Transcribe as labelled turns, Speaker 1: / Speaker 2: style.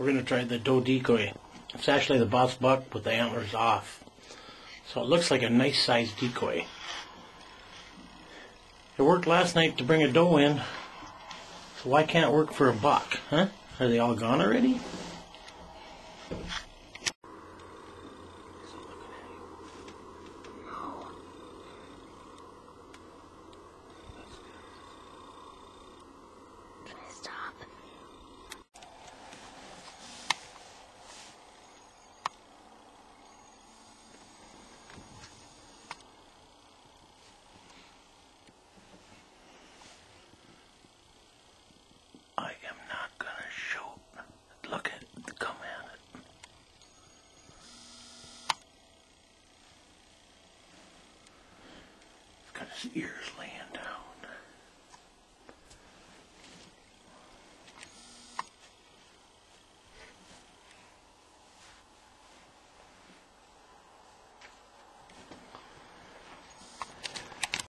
Speaker 1: We're going to try the doe decoy. It's actually the boss buck with the antlers off. So it looks like a nice sized decoy. It worked last night to bring a doe in. So why can't it work for a buck, huh? Are they all gone already? ears later.